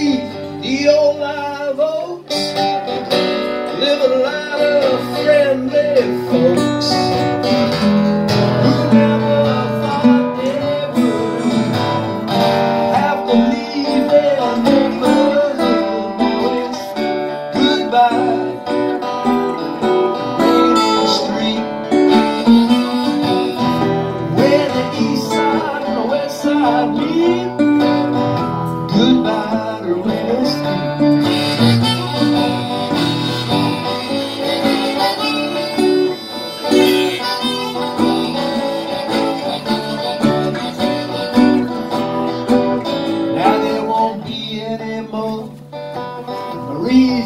me.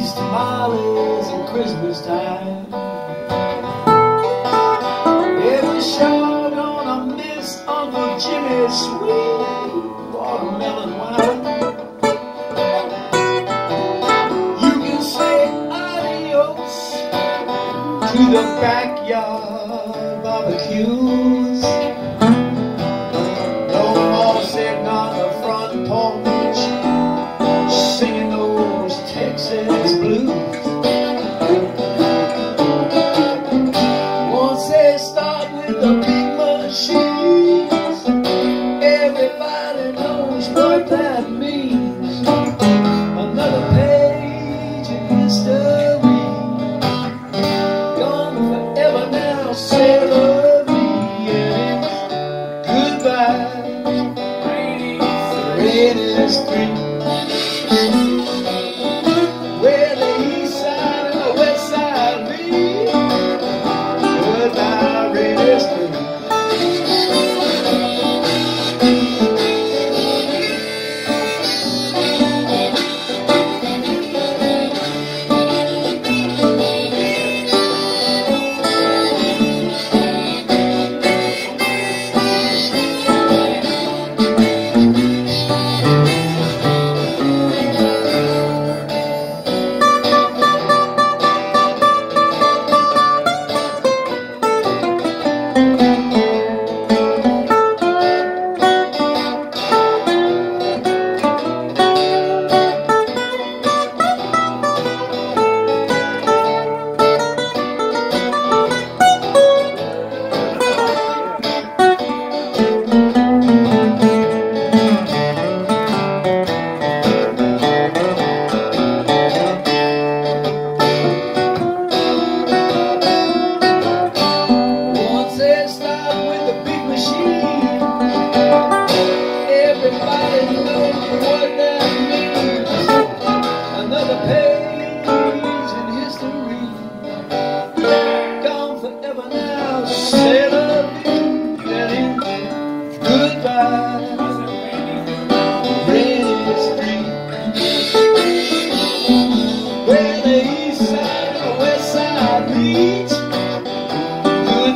these tamales at Christmas time. Every show gonna miss Uncle Jimmy's sweet watermelon wine. You can say adios to the backyard barbecues. what that means. Another page in history. Gone forever now. And it's goodbye. Rain is.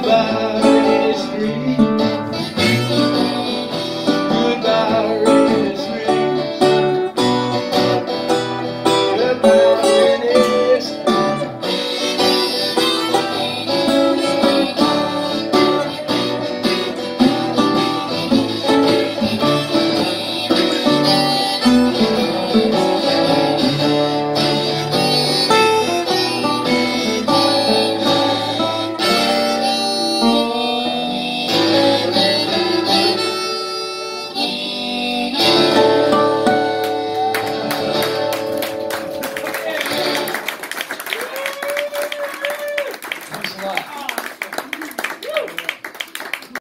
acabar.